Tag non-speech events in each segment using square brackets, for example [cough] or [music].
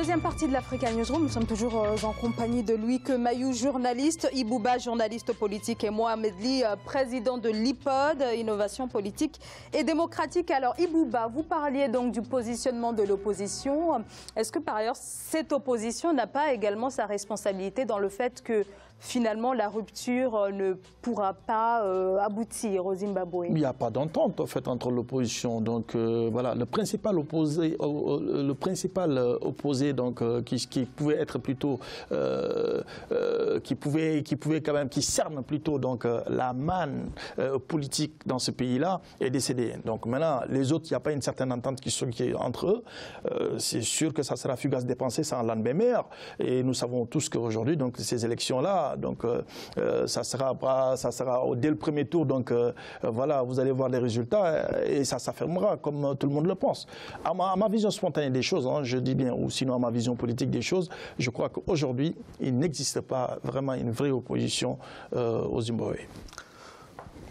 Deuxième partie de l'Africa Newsroom, nous sommes toujours euh, en compagnie de Louis Kemayou, journaliste, Ibouba, journaliste politique, et moi, Medli, euh, président de l'IPOD, Innovation politique et démocratique. Alors Ibouba, vous parliez donc du positionnement de l'opposition. Est-ce que par ailleurs, cette opposition n'a pas également sa responsabilité dans le fait que finalement la rupture euh, ne pourra pas aboutir au Zimbabwe Il n'y a pas d'entente en fait entre l'opposition. Donc voilà, le principal opposé, le principal opposé donc euh, qui, pouvait être plutôt euh, euh, qui pouvait qui pouvait quand même qui cerne plutôt donc la manne politique dans ce pays-là est décédé. Donc maintenant les autres il n'y a pas une certaine entente qui, qui est entre eux. c'est sûr que ça sera fugace dépensé sans lendemain et nous savons tous qu'aujourd'hui donc ces élections là donc ça sera ça sera dès le premier tour donc voilà vous allez voir les résultats et ça s'affirmera comme tout le monde le pense. À ma, vision spontanée des choses, hein, je dis bien ou sinon ma vision politique des choses, je crois qu'aujourd'hui, il n'existe pas vraiment une vraie opposition euh, au Zimbabwe.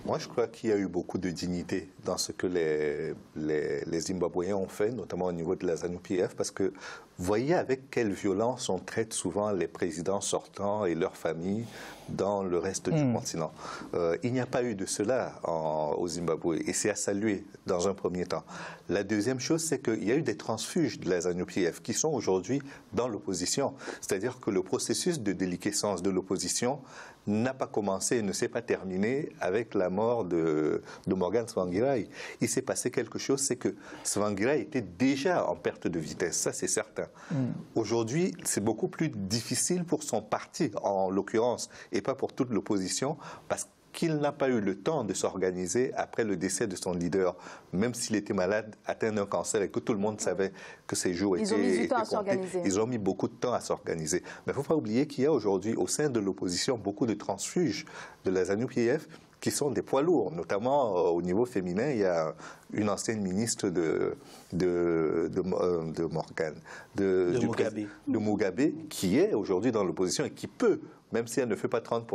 Moi, je crois qu'il y a eu beaucoup de dignité dans ce que les, les, Zimbabwéens ont fait, notamment au niveau de la ZANU-PF, parce que voyez avec quelle violence on traite souvent les présidents sortants et leurs familles dans le reste du hmm. continent. Euh, il n'y a pas eu de cela au Zimbabwe et c'est à saluer dans un premier temps. La deuxième chose, c'est qu'il y a eu des transfuges de la ZANU-PF qui sont aujourd'hui dans l'opposition. C'est-à-dire que le processus de déliquescence de l'opposition n'a pas commencé et ne s'est pas terminé avec la mort de, Morgan Swangirai. Il s'est passé quelque chose, c'est que Swangirai était déjà en perte de vitesse, ça c'est certain. Hmm. Aujourd'hui, c'est beaucoup plus difficile pour son parti, en l'occurrence, et pas pour toute l'opposition, parce qu'il n'a pas eu le temps de s'organiser après le décès de son leader, même s'il était malade, atteint d'un cancer et que tout le monde savait que ses jours Ils étaient, ont mis du temps à s'organiser. Ils ont mis beaucoup de temps à s'organiser. Mais il ne faut pas oublier qu'il y a aujourd'hui au sein de l'opposition beaucoup de transfuges de la ZANU-PF qui sont des poids lourds, notamment euh, au niveau féminin. Il y a une ancienne ministre de, de, de, euh, de Morgan, de, Mugabe. de Mugabe, qui est aujourd'hui dans l'opposition et qui peut, même si elle ne fait pas 30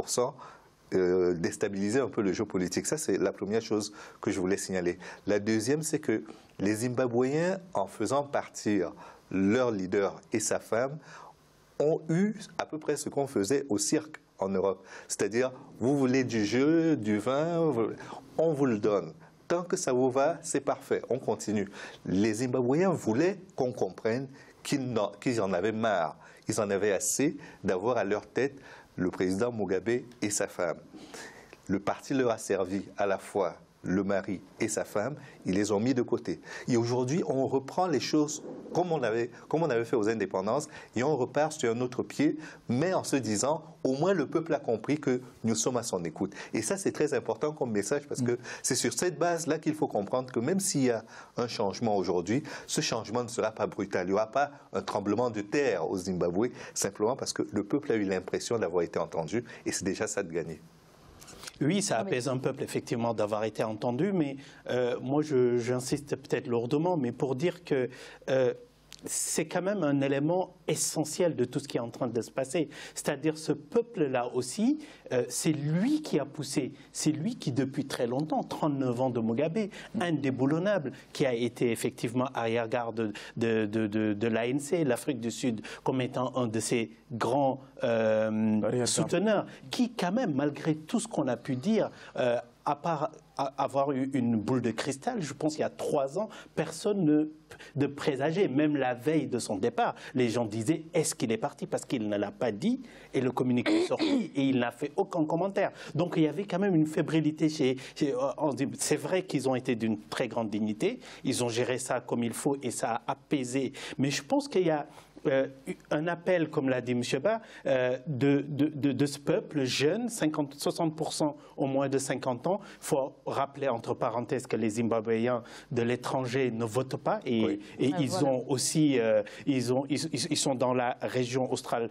euh, déstabiliser un peu le jeu politique. Ça, c'est la première chose que je voulais signaler. La deuxième, c'est que les Zimbabwéens, en faisant partir leur leader et sa femme, ont eu à peu près ce qu'on faisait au cirque en Europe. C'est-à-dire, vous voulez du jeu, du vin, on vous le donne. Tant que ça vous va, c'est parfait, on continue. Les Zimbabwéens voulaient qu'on comprenne qu'ils en avaient marre, ils en avaient assez d'avoir à leur tête le président Mugabe et sa femme. Le parti leur a servi à la fois le mari et sa femme, ils les ont mis de côté. Et aujourd'hui, on reprend les choses comme on, avait, comme on avait fait aux indépendances et on repart sur un autre pied, mais en se disant, au moins le peuple a compris que nous sommes à son écoute. Et ça, c'est très important comme message parce que c'est sur cette base-là qu'il faut comprendre que même s'il y a un changement aujourd'hui, ce changement ne sera pas brutal. Il n'y aura pas un tremblement de terre au Zimbabwe, simplement parce que le peuple a eu l'impression d'avoir été entendu et c'est déjà ça de gagner. Oui, ça apaise un peuple, effectivement, d'avoir été entendu, mais euh, moi, j'insiste peut-être lourdement, mais pour dire que euh, c'est quand même un élément essentiel de tout ce qui est en train de se passer. C'est-à-dire ce peuple-là aussi, euh, c'est lui qui a poussé, c'est lui qui depuis très longtemps, 39 ans de Mugabe, indéboulonnable, qui a été effectivement arrière-garde de, de, l'ANC, l'Afrique du Sud, comme étant un de ses grands euh, souteneurs, qui quand même, malgré tout ce qu'on a pu dire, euh, à part avoir eu une boule de cristal, je pense qu'il y a trois ans, personne ne de présager, même la veille de son départ, les gens disaient est-ce qu'il est parti? Parce qu'il ne l'a pas dit et le communiqué est sorti et il n'a fait aucun commentaire. Donc il y avait quand même une fébrilité chez. c'est vrai qu'ils ont été d'une très grande dignité, ils ont géré ça comme il faut et ça a apaisé. Mais je pense qu'il y a euh, un appel, comme l'a dit M. Ba, euh, de, de, de, ce peuple jeune, 50, 60% au moins de 50 ans. Il faut rappeler, entre parenthèses, que les Zimbabwéens de l'étranger ne votent pas et, et ah, ils ont aussi, euh, ils, ont, ils, ils, sont dans la région australe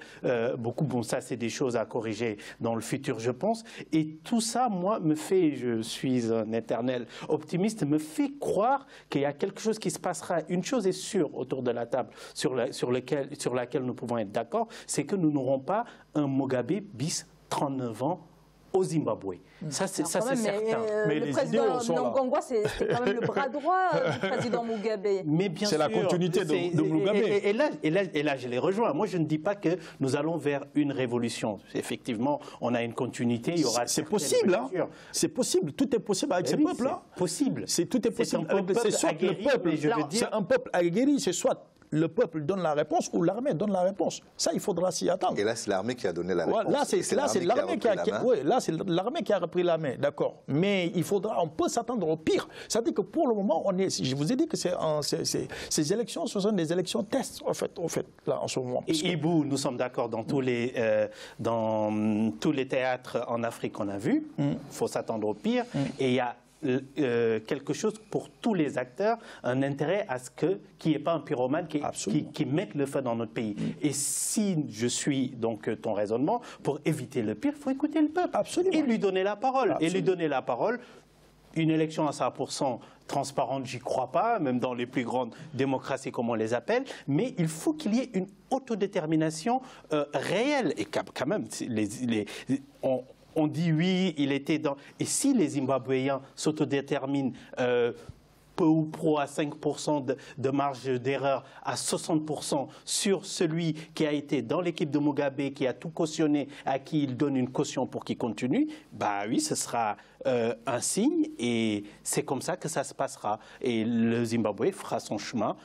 beaucoup. Bon, ça, c'est des choses à corriger dans le futur, je pense. Et tout ça, moi, me fait, je suis un éternel optimiste, me fait croire qu'il y a quelque chose qui se passera. Une chose est sûre autour de la table sur, la, sur sur laquelle nous pouvons être d'accord, c'est que nous n'aurons pas un Mugabe bis 39 ans au Zimbabwe. Ça, c'est certain. mais, euh, Mais le les président. Mnangagwa, c'est quand même le bras [laughs] droit euh, du président Mugabe. Mais bien C'est la continuité de- Mugabe. Et, et- et là, et, là, et là, je les rejoins. Moi, je ne dis pas que nous allons vers une révolution. Effectivement, on a une continuité, il y aura C'est possible, hein. C'est possible. Tout est possible avec ces oui, peuples-là. c'est possible. C'est tout est possible. un peuple C'est soit aguerri, le peuple, je dire- c'est un peuple aguerri, c'est soit le peuple donne la réponse ou l'armée donne la réponse. Ça, il faudra s'y attendre. Et là, c'est l'armée qui a donné la réponse. là, c'est là, c'est l'armée qui a, repris la main. ouais, là, c'est l'armée qui a repris la main, d'accord. Mais il faudra, on peut s'attendre au pire. C'est-à-dire que pour le moment, on est, je vous ai dit que ces élections, ce sont des élections tests, en fait, en fait, là, en ce moment. Et Ibu, nous sommes d'accord dans tous les euh, dans tous les théâtres en Afrique qu'on a vus. Mm. Il faut s'attendre au pire. Et il y a euh, quelque chose pour tous les acteurs, un intérêt à ce que qu'il n'y ait pas un pyromane qui, qui, qui mette le feu dans notre pays. Et si je suis donc euh, ton raisonnement, pour éviter le pire, il faut écouter le peuple Absolument. et lui donner la parole. Et lui donner la parole. Une élection à 100% transparente, j'y crois pas, même dans les plus grandes démocraties comme on les appelle, mais il faut qu'il y ait une autodétermination euh, réelle. Et quand même, les- on, on dit oui, il était dans... Et si les Zimbabwéens s'autodéterminent euh, peu ou pro à 5% de, marge d'erreur, à 60% sur celui qui a été dans l'équipe de Mugabe, qui a tout cautionné, à qui il donne une caution pour qu'il continue, bah oui, ce sera euh, un signe et c'est comme ça que ça se passera. Et le Zimbabwe fera son chemin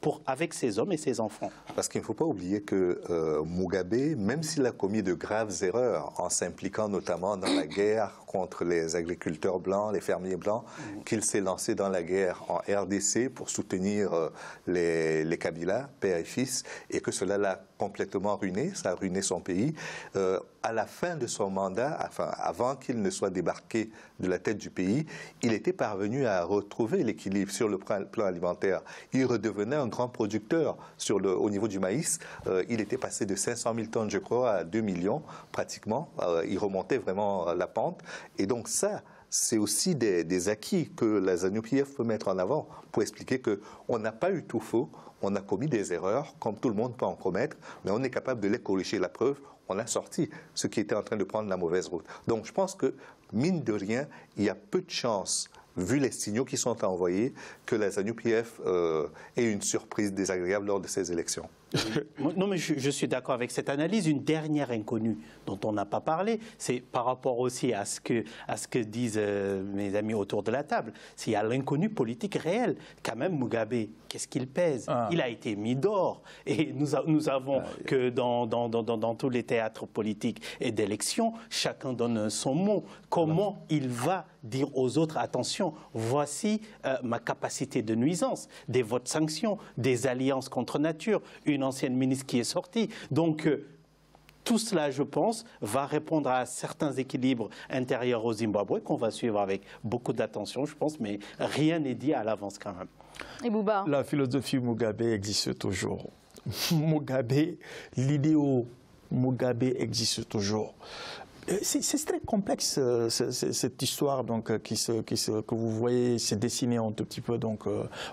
pour, avec ses hommes et ses enfants. Parce qu'il ne faut pas oublier que euh, Mugabe, même s'il a commis de graves erreurs en s'impliquant notamment dans la guerre contre les agriculteurs blancs, les fermiers blancs, qu'il s'est lancé dans la guerre en RDC pour soutenir euh, les, les Kabila, père et fils, et que cela l'a complètement ruiné, ça a ruiné son pays. Euh, à la fin de son mandat, enfin avant qu'il ne soit débarqué de la tête du pays, il était parvenu à retrouver l'équilibre sur le plan alimentaire. Il redevenait un grand producteur sur le, au niveau du maïs. Euh, il était passé de 500 000 tonnes, je crois, à 2 millions pratiquement. Euh, il remontait vraiment la pente. Et donc ça, c'est aussi des, acquis que la ZANU-PF peut mettre en avant pour expliquer qu'on n'a pas eu tout faux, on a commis des erreurs, comme tout le monde peut en commettre, mais on est capable de les corriger. La preuve, on a sorti ce qui était en train de prendre la mauvaise route. Donc je pense que, mine de rien, il y a peu de chances, vu les signaux qui sont envoyés, que la ZANU-PF euh, ait une surprise désagréable lors de ces élections. Non, mais je, je suis d'accord avec cette analyse. Une dernière inconnue dont on n'a pas parlé, c'est par rapport aussi à ce que, à ce que disent euh, mes amis autour de la table. C'est il y a l'inconnu politique réel. Quand même, Mugabe, qu'est-ce qu'il pèse? Ah. Il a été mis d'or. Et nous, a- nous avons que dans, dans, dans, dans- dans tous les théâtres politiques et d'élections, chacun donne son mot. Comment il va dire aux autres, attention, voici euh, ma capacité de nuisance, des votes sanctions, des alliances contre nature, une ancienne ministre qui est sortie. Donc, euh, tout cela, je pense, va répondre à certains équilibres intérieurs au Zimbabwe qu'on va suivre avec beaucoup d'attention, je pense, mais rien n'est dit à l'avance quand même. Et Bouba? La philosophie Mugabe existe toujours. [laughs] Mugabe, l'idéal Mugabe existe toujours. Euh, C'est très complexe euh, ce- ce- cette histoire donc euh, que vous voyez se dessiner un tout petit peu donc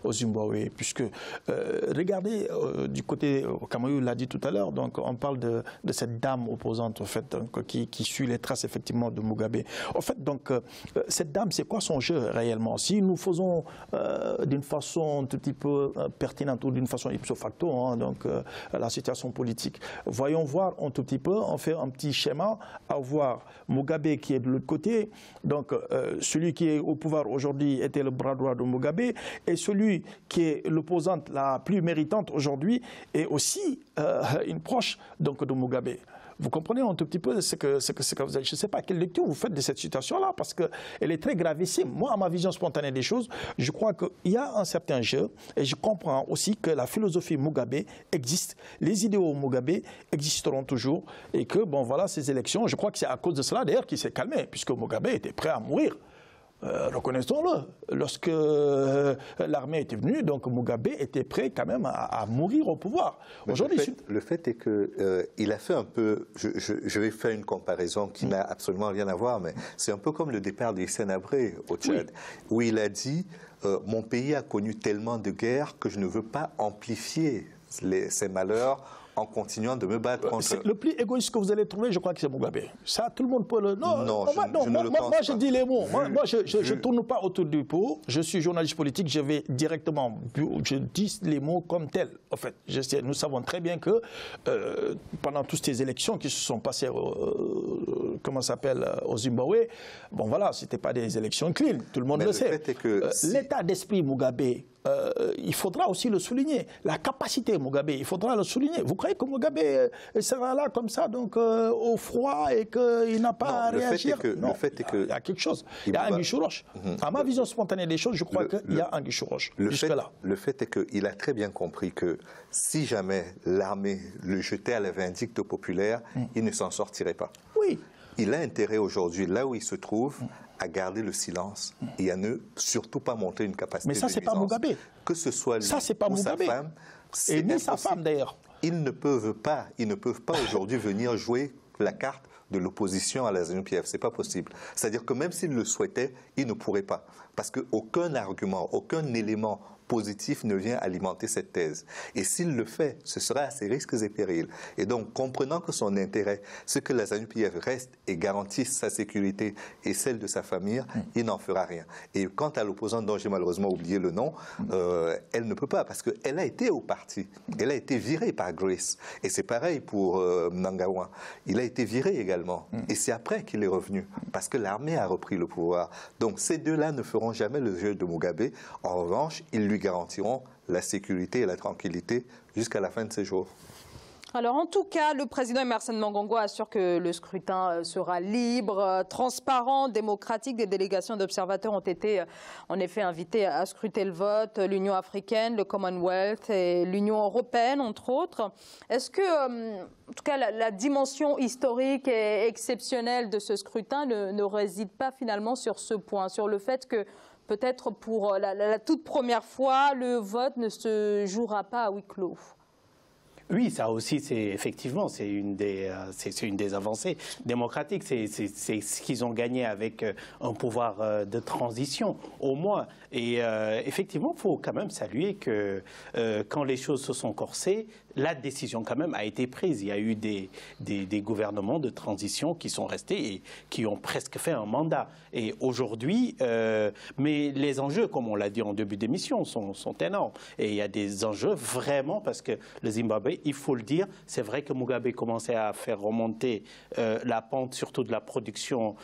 au Zimbabwe puisque regardez du côté Kamayu l'a dit tout à l'heure on parle de, cette dame opposante en fait qui, qui suit les traces effectivement de Mugabe. En fait donc cette dame c'est quoi son jeu réellement? Si nous faisons d'une façon un tout petit peu pertinente ou d'une façon ipso facto hein, donc la situation politique, voyons voir un tout petit peu, on fait un petit schéma à voir Mugabe qui est de l'autre côté, donc euh, celui qui est au pouvoir aujourd'hui était le bras droit de Mugabe, et celui qui est l'opposante la plus méritante aujourd'hui est aussi euh, une proche donc de Mugabe. Vous comprenez un tout petit peu ce que, vous avez. Je ne sais pas quelle lecture vous faites de cette situation-là, parce qu'elle est très gravissime. Moi, à ma vision spontanée des choses, je crois qu'il y a un certain jeu, et je comprends aussi que la philosophie Mugabe existe, les idéaux Mugabe existeront toujours, et que, bon, voilà, ces élections, je crois que c'est à cause de cela, d'ailleurs, qu'il s'est calmé, puisque Mugabe était prêt à mourir. Euh, Reconnaissons-le. Lorsque euh, l'armée était venue, donc Mugabe était prêt quand même à, à mourir au pouvoir. Aujourd'hui, le, fait, le fait est que euh, il a fait un peu. Je, je- je vais faire une comparaison qui n'a absolument rien à voir, mais c'est un peu comme le départ d'Hissène Abré au Tchad, où il a dit mon pays a connu tellement de guerres que je ne veux pas amplifier les- ces malheurs en continuant de me battre contre... Le plus égoïste que vous allez trouver, je crois que c'est Mugabe. Ça, tout le monde peut le... Non, non, je, moi, je ne moi, le moi, pense moi, pas. je dis les mots. Moi, Vu- moi, je ne tourne pas autour du pot. Je suis journaliste politique. Je vais directement... Je dis les mots comme tels. En fait, je sais, nous savons très bien que euh, pendant toutes ces élections qui se sont passées, euh, comment s'appelle, euh, au Zimbabwe, bon voilà, ce n'étaient pas des élections clean. Tout le monde Mais le, le sait. Euh, si- L'état d'esprit Mugabe, euh, il faudra aussi le souligner. La capacité Mugabe, il faudra le souligner. Vous croyez que Mugabe euh, sera là comme ça, donc euh, au froid et qu'il n'a pas Non, à fait réagir que- le Non, fait est que- il y a quelque chose. Il y a Anguille Chouroche. À ma vision spontanée des choses, je crois qu'il y a Anguille Chouroche. Le fait, Jusque-là. le fait est qu'il a très bien compris que si jamais l'armée le jetait à la vindicte populaire, Mm. il ne s'en sortirait pas. Oui. Il a intérêt aujourd'hui, là où il se trouve, à garder le silence et à ne surtout pas montrer une capacité Mais ça, c'est pas. Mugabe. Que ce soit lui Ça, pas ou sa Mugabe. femme, c'est Et ni sa femme, d'ailleurs. Ils ne peuvent pas, ils ne peuvent pas aujourd'hui venir jouer la carte de l'opposition à la ZANU-PF. C'est pas possible. C'est-à-dire que même s'ils le souhaitaient, ils ne pourraient pas. Parce qu'aucun argument, aucun élément positif ne vient alimenter cette thèse. Et s'il le fait, ce sera à ses risques et périls. Et donc, comprenant que son intérêt, c'est que la ZANU-PF reste et garantisse sa sécurité et celle de sa famille, il n'en fera rien. Et quant à l'opposante dont j'ai malheureusement oublié le nom, euh, elle ne peut pas parce qu'elle a été au parti. Elle a été virée par Grace. Et c'est pareil pour euh, Mnangagwa. Il a été viré également. Et c'est après qu'il est revenu parce que l'armée a repris le pouvoir. Donc ces deux-là ne feront jamais le jeu de Mugabe. En revanche, ils lui garantiront la sécurité et la tranquillité jusqu'à la fin de ses jours. Alors en tout cas, le président Emerson Mnangagwa assure que le scrutin euh, sera libre, euh, transparent, démocratique. Des délégations d'observateurs ont été euh, en effet invitées à scruter le vote. L'Union africaine, le Commonwealth et l'Union européenne, entre autres. Est-ce que, en tout cas, la, dimension historique et exceptionnelle de ce scrutin ne réside pas finalement sur ce point, sur le fait que peut-être pour la, la- la toute première fois, le vote ne se jouera pas à huis clos Oui, ça aussi, c'est effectivement, c'est une des, euh, c'est une des avancées démocratiques. C'est ce qu'ils ont gagné avec euh, un pouvoir euh, de transition, au moins. Et euh, effectivement, il faut quand même saluer que euh, quand les choses se sont corsées, la décision quand même a été prise. Il y a eu des, gouvernements de transition qui sont restés et qui ont presque fait un mandat. Et aujourd'hui, euh, mais les enjeux, comme on l'a dit en début d'émission, sont, énormes. Et il y a des enjeux vraiment parce que le Zimbabwe, il faut le dire, c'est vrai que Mugabe commençait à faire remonter la pente, surtout de la production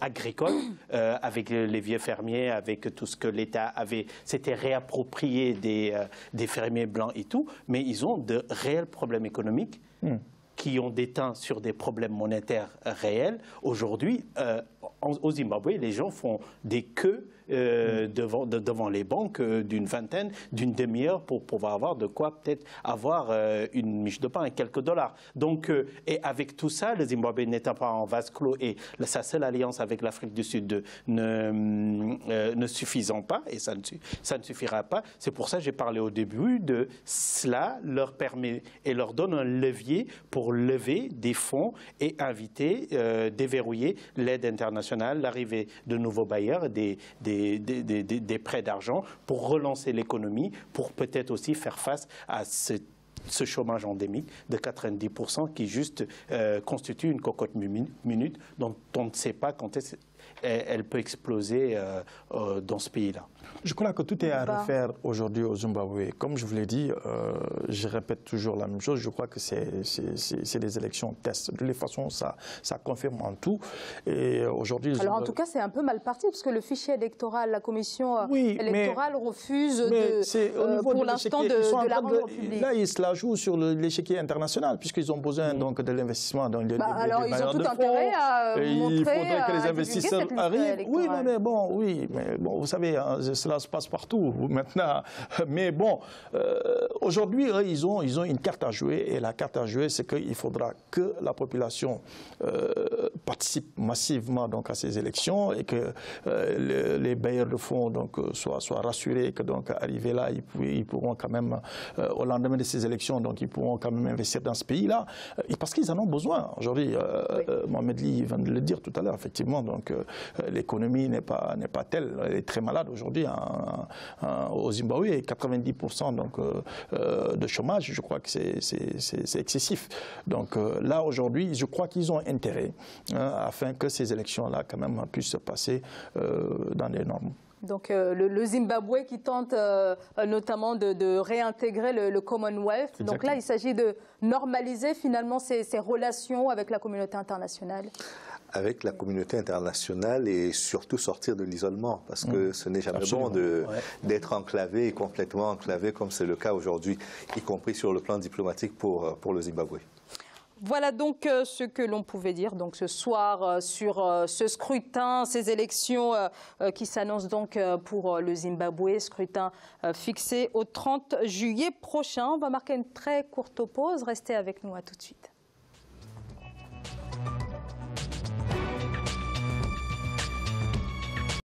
agricole, avec les vieux fermiers, avec tout ce que l'État avait, s'était réapproprié des, euh, des fermiers blancs et tout, mais ils ont de réels problèmes économiques qui ont des temps sur des problèmes monétaires réels. Aujourd'hui, euh, au Zimbabwe, les gens font des queues euh, devant, de- devant les banques euh, d'une vingtaine, d'une demi-heure pour pouvoir avoir de quoi peut-être avoir euh, une miche de pain et quelques dollars. Donc, et avec tout ça, le Zimbabwe n'étant pas en vase clos et sa seule alliance avec l'Afrique du Sud ne, euh, ne suffisant pas, et ça ne, ça ne suffira pas, c'est pour ça que j'ai parlé au début de cela leur permet et leur donne un levier pour lever des fonds et inviter, déverrouiller l'aide internationale, l'arrivée de nouveaux bailleurs, des, des, des- prêts d'argent pour relancer l'économie, pour peut-être aussi faire face à ce chômage endémique de 90% qui juste euh, constitue une cocotte minu- minute dont on ne sait pas quand elle peut exploser euh, euh, dans ce pays-là. Je crois que tout est à refaire aujourd'hui au Zimbabwe. Comme je vous l'ai dit, euh, je répète toujours la même chose. Je crois que c'est des élections tests. De toute façon, ça, ça confirme en tout. Et aujourd'hui, Alors en tout cas, c'est un peu mal parti parce que le fichier électoral, la commission euh, mais- électorale refuse Mais de, euh, pour l'instant de, de la rendre. Là, ils se la jouent sur l'échiquier international, puisqu'ils ont besoin donc de l'investissement dans les Bah, alors, ils ont tout fonds. intérêt à, montrer, Il faudrait que les investisseurs arrivent. Oui, non, mais bon, oui, mais bon, vous savez, hein, cela se passe partout maintenant. [laughs] Mais bon, euh, aujourd'hui, ils ont, ils ont une carte à jouer, et la carte à jouer, c'est qu'il faudra que la population euh, participe massivement donc à ces élections et que euh, le- les bailleurs de fonds donc soient, soient rassurés que donc arrivés là, ils, pou- ils pourront quand même au lendemain de ces élections, donc ils pourront quand même investir dans ce pays-là, parce qu'ils en ont besoin. Aujourd'hui, Oui. Mohamed Ly vient de le dire tout à l'heure, effectivement. Donc, l'économie n'est pas, n'est pas telle. Elle est très malade aujourd'hui au Zimbabwe. 90% donc, de chômage, je crois que c'est excessif. Donc là, aujourd'hui, je crois qu'ils ont intérêt hein, afin que ces élections-là, quand même, puissent se passer dans les normes. Donc euh, le, Zimbabwe qui tente euh, notamment de, réintégrer le, Commonwealth. Donc là, il s'agit de normaliser finalement ces, relations avec la communauté internationale avec la communauté internationale et surtout sortir de l'isolement, parce que mm. ce n'est jamais bon d'être enclavé et complètement enclavé comme c'est le cas aujourd'hui, y compris sur le plan diplomatique pour, pour le Zimbabwe. Voilà donc euh, ce que l'on pouvait dire donc ce soir euh, sur euh, ce scrutin, ces élections qui s'annoncent donc pour le Zimbabwe, scrutin fixé au 30 juillet prochain. On va marquer une très courte pause. Restez avec nous à tout de suite.